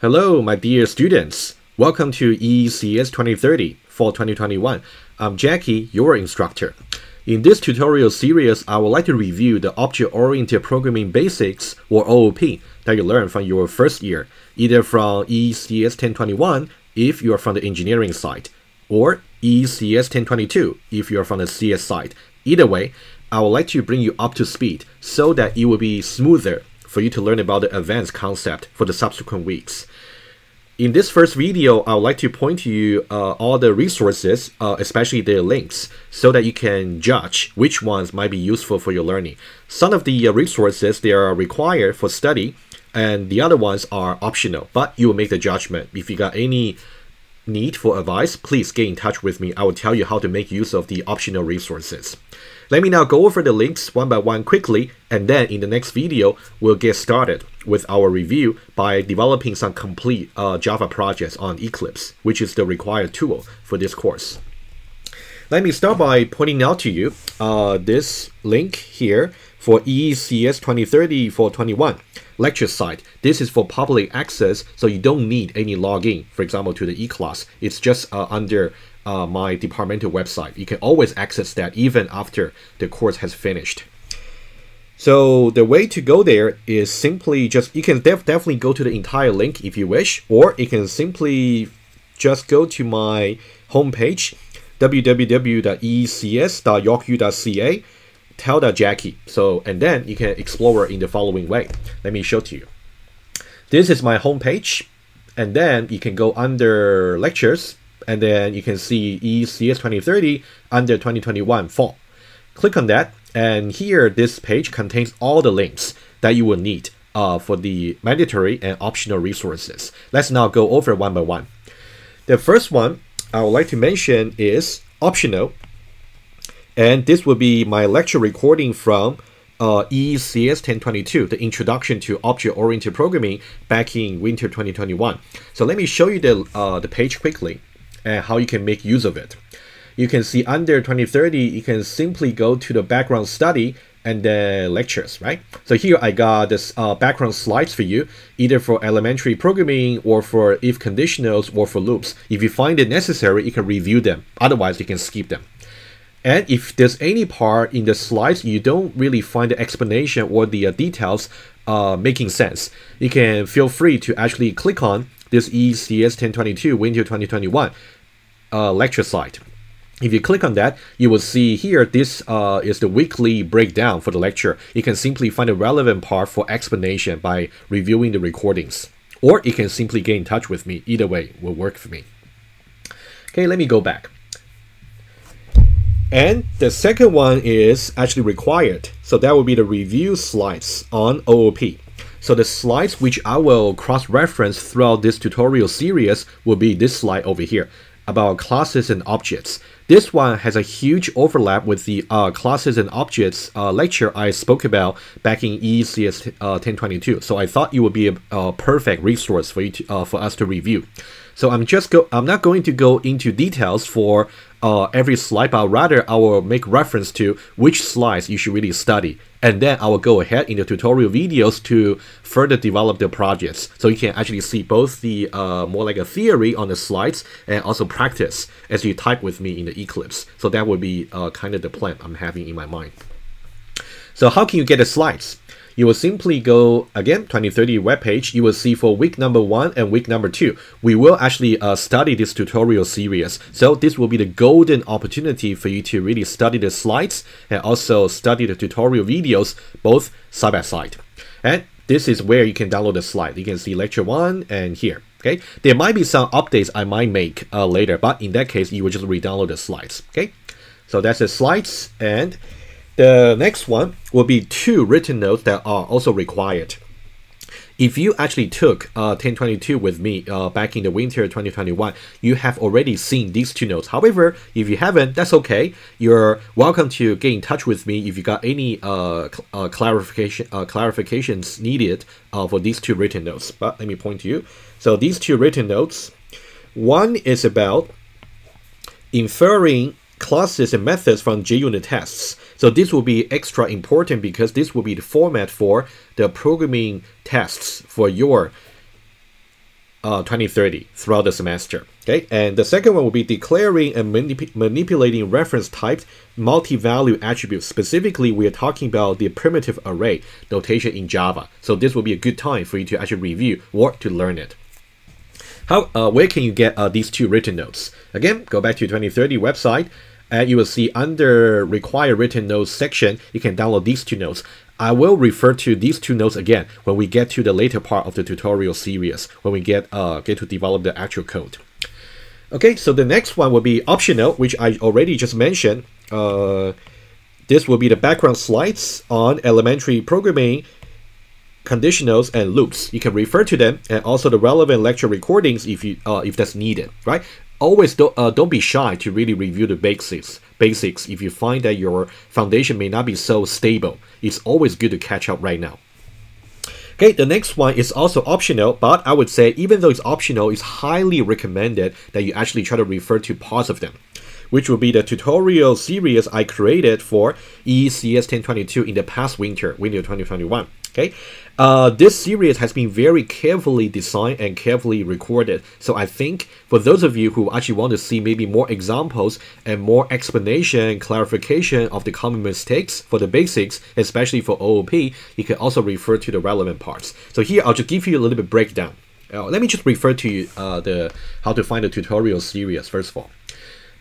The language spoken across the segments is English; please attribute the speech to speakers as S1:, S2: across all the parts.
S1: Hello, my dear students. Welcome to EECS 2030 for 2021. I'm Jackie, your instructor. In this tutorial series, I would like to review the Object-Oriented Programming Basics, or OOP, that you learned from your first year, either from EECS 1021 if you are from the engineering side, or EECS 1022 if you are from the CS side. Either way, I would like to bring you up to speed so that it will be smoother for you to learn about the advanced concept for the subsequent weeks. In this first video, I would like to point to you uh, all the resources, uh, especially the links, so that you can judge which ones might be useful for your learning. Some of the uh, resources, they are required for study, and the other ones are optional, but you will make the judgment. If you got any need for advice, please get in touch with me. I will tell you how to make use of the optional resources. Let me now go over the links one by one quickly, and then in the next video, we'll get started with our review by developing some complete uh, Java projects on Eclipse, which is the required tool for this course. Let me start by pointing out to you uh, this link here for EECS 2030 for 21 lecture site. This is for public access, so you don't need any login, for example, to the e-class. It's just uh, under uh, my departmental website. You can always access that even after the course has finished. So the way to go there is simply just, you can def definitely go to the entire link if you wish, or you can simply just go to my homepage, www.ecs.yorku.ca, tilde Jackie. So, and then you can explore in the following way. Let me show to you. This is my homepage, and then you can go under lectures, and then you can see ECS 2030 under 2021 fall. Click on that, and here this page contains all the links that you will need uh, for the mandatory and optional resources. Let's now go over one by one. The first one I would like to mention is optional, and this will be my lecture recording from uh, ECS 1022, the introduction to object-oriented programming back in winter 2021. So let me show you the, uh, the page quickly and how you can make use of it. You can see under 2030, you can simply go to the background study and the lectures, right? So here I got this uh, background slides for you, either for elementary programming or for if conditionals or for loops. If you find it necessary, you can review them. Otherwise, you can skip them. And if there's any part in the slides you don't really find the explanation or the uh, details uh, making sense, you can feel free to actually click on this ECS 1022 Winter 2021 uh, lecture site. If you click on that, you will see here this uh, is the weekly breakdown for the lecture. You can simply find the relevant part for explanation by reviewing the recordings. Or you can simply get in touch with me. Either way will work for me. Okay, let me go back. And the second one is actually required. So that will be the review slides on OOP. So the slides which I will cross-reference throughout this tutorial series will be this slide over here about classes and objects. This one has a huge overlap with the uh, classes and objects uh, lecture I spoke about back in ECS uh, 1022. So I thought it would be a, a perfect resource for you to, uh, for us to review. So I'm just go I'm not going to go into details for uh, every slide, but rather I will make reference to which slides you should really study. And then I will go ahead in the tutorial videos to further develop the projects. So you can actually see both the uh, more like a theory on the slides and also practice as you type with me in the Eclipse. So that would be uh, kind of the plan I'm having in my mind. So how can you get the slides? You will simply go again 2030 webpage. You will see for week number one and week number two. We will actually uh, study this tutorial series. So this will be the golden opportunity for you to really study the slides and also study the tutorial videos both side by side. And this is where you can download the slide. You can see lecture one and here okay? There might be some updates i might make uh, later but in that case you will just re-download the slides okay? So that's the slides and the next one will be two written notes that are also required. If you actually took uh, 1022 with me uh, back in the winter 2021, you have already seen these two notes. However, if you haven't, that's okay. You're welcome to get in touch with me if you got any uh, cl uh, clarification uh, clarifications needed uh, for these two written notes. But let me point to you. So these two written notes, one is about inferring classes and methods from JUnit tests. So this will be extra important because this will be the format for the programming tests for your uh, 2030 throughout the semester. Okay, and the second one will be declaring and manip manipulating reference types, multi-value attributes. Specifically, we are talking about the primitive array notation in Java. So this will be a good time for you to actually review or to learn it. How, uh, where can you get uh, these two written notes? Again, go back to your 2030 website and you will see under required written notes section, you can download these two notes. I will refer to these two notes again when we get to the later part of the tutorial series, when we get uh, get to develop the actual code. Okay, so the next one will be optional, which I already just mentioned. Uh, this will be the background slides on elementary programming, conditionals, and loops. You can refer to them, and also the relevant lecture recordings if you uh, if that's needed, right? Always don't uh, don't be shy to really review the basics. Basics if you find that your foundation may not be so stable. It's always good to catch up right now. Okay, the next one is also optional, but I would say even though it's optional, it's highly recommended that you actually try to refer to parts of them, which will be the tutorial series I created for ECS 1022 in the past winter, winter 2021. Okay, uh, this series has been very carefully designed and carefully recorded. So I think for those of you who actually want to see maybe more examples and more explanation, clarification of the common mistakes for the basics, especially for OOP, you can also refer to the relevant parts. So here I'll just give you a little bit breakdown. Uh, let me just refer to uh, the how to find the tutorial series first of all.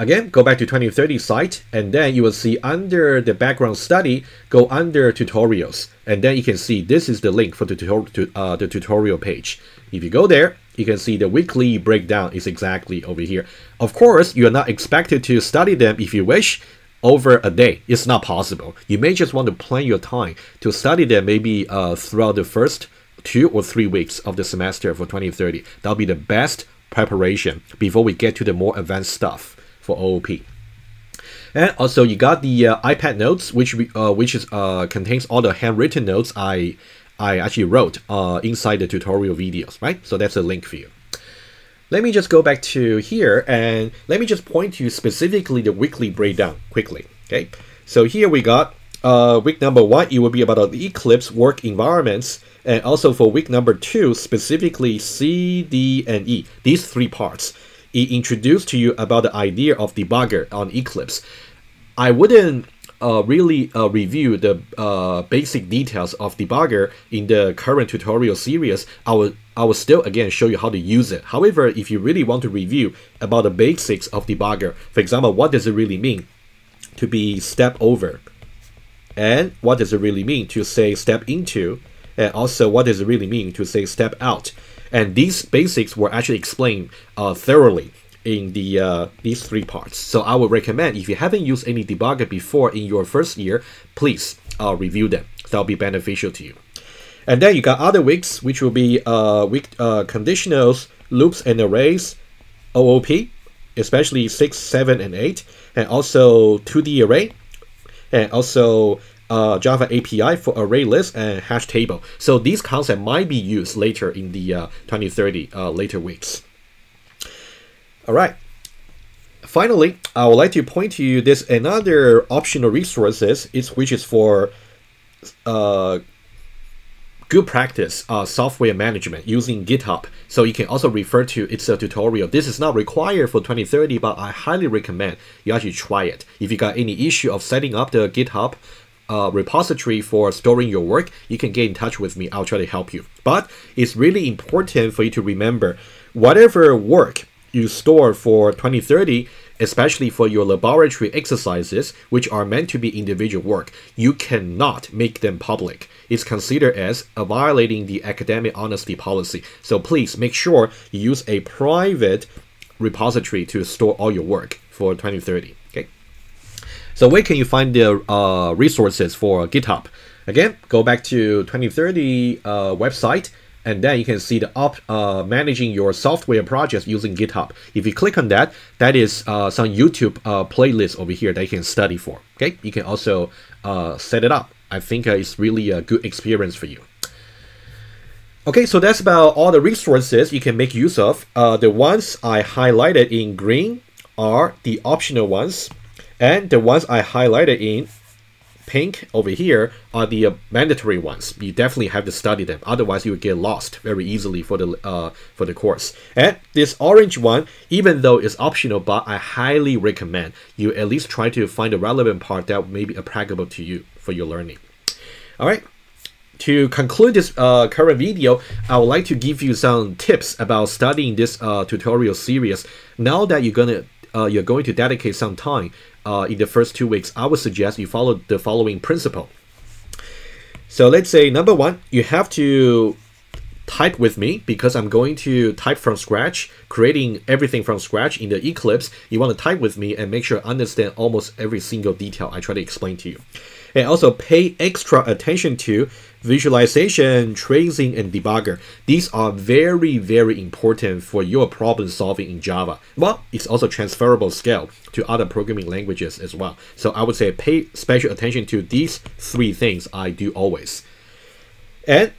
S1: Again, go back to 2030 site, and then you will see under the background study, go under tutorials, and then you can see this is the link for the, tutor to, uh, the tutorial page. If you go there, you can see the weekly breakdown is exactly over here. Of course, you are not expected to study them if you wish over a day. It's not possible. You may just want to plan your time to study them maybe uh, throughout the first two or three weeks of the semester for 2030. That'll be the best preparation before we get to the more advanced stuff for OOP. And also you got the uh, iPad notes, which uh, which is uh, contains all the handwritten notes I I actually wrote uh, inside the tutorial videos, right? So that's a link for you. Let me just go back to here and let me just point to you specifically the weekly breakdown quickly. Okay, so here we got uh, week number one, it will be about the Eclipse work environments, and also for week number two, specifically C, D, and E, these three parts it introduced to you about the idea of debugger on Eclipse. I wouldn't uh, really uh, review the uh, basic details of debugger in the current tutorial series. I will I will still again show you how to use it. However, if you really want to review about the basics of debugger, for example, what does it really mean to be step over, and what does it really mean to say step into, and also what does it really mean to say step out. And these basics were actually explained uh, thoroughly in the uh, these three parts. So I would recommend if you haven't used any debugger before in your first year, please uh, review them. That'll be beneficial to you. And then you got other weeks, which will be uh, week uh, conditionals, loops and arrays, OOP, especially 6, 7, and 8, and also 2D array, and also uh, Java API for array list and hash table. So these concepts might be used later in the uh, 2030 uh, later weeks. All right. Finally, I would like to point to you this another optional resources is which is for uh, good practice uh, software management using GitHub. So you can also refer to its a tutorial. This is not required for 2030, but I highly recommend you actually try it. If you got any issue of setting up the GitHub uh, repository for storing your work, you can get in touch with me. I'll try to help you. But it's really important for you to remember whatever work you store for 2030, especially for your laboratory exercises, which are meant to be individual work, you cannot make them public. It's considered as a violating the academic honesty policy. So please make sure you use a private repository to store all your work for 2030. So where can you find the uh, resources for GitHub? Again, go back to 2030 uh, website and then you can see the up uh, managing your software projects using GitHub. If you click on that, that is uh, some YouTube uh, playlist over here that you can study for. Okay, you can also uh, set it up. I think uh, it's really a good experience for you. Okay, so that's about all the resources you can make use of. Uh, the ones I highlighted in green are the optional ones. And the ones I highlighted in pink over here are the uh, mandatory ones. You definitely have to study them. Otherwise, you would get lost very easily for the uh, for the course. And this orange one, even though it's optional, but I highly recommend you at least try to find the relevant part that may be applicable to you for your learning. All right. To conclude this uh, current video, I would like to give you some tips about studying this uh, tutorial series. Now that you're gonna uh, you're going to dedicate some time uh, in the first two weeks, I would suggest you follow the following principle. So let's say number one, you have to type with me because I'm going to type from scratch, creating everything from scratch in the Eclipse. You want to type with me and make sure I understand almost every single detail I try to explain to you. And also pay extra attention to visualization, tracing, and debugger. These are very, very important for your problem solving in Java. Well, it's also transferable skill to other programming languages as well. So I would say pay special attention to these three things I do always. And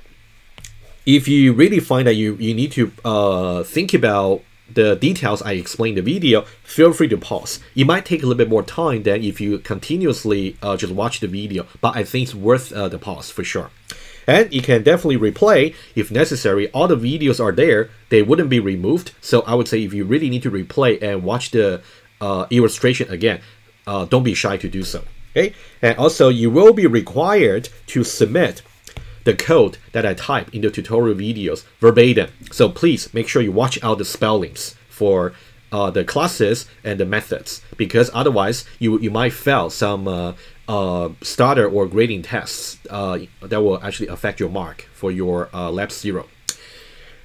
S1: if you really find that you, you need to uh, think about the details I explained in the video, feel free to pause. It might take a little bit more time than if you continuously uh, just watch the video, but I think it's worth uh, the pause for sure. And you can definitely replay if necessary. All the videos are there, they wouldn't be removed. So I would say if you really need to replay and watch the uh, illustration again, uh, don't be shy to do so. Okay, and also you will be required to submit the code that I type in the tutorial videos verbatim. So please make sure you watch out the spellings for uh, the classes and the methods because otherwise you, you might fail some uh, uh, starter or grading tests uh, that will actually affect your mark for your uh, lab zero.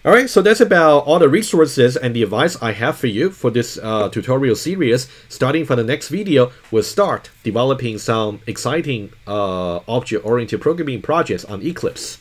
S1: All right, so that's about all the resources and the advice I have for you for this uh, tutorial series. Starting from the next video, we'll start developing some exciting uh, object-oriented programming projects on Eclipse.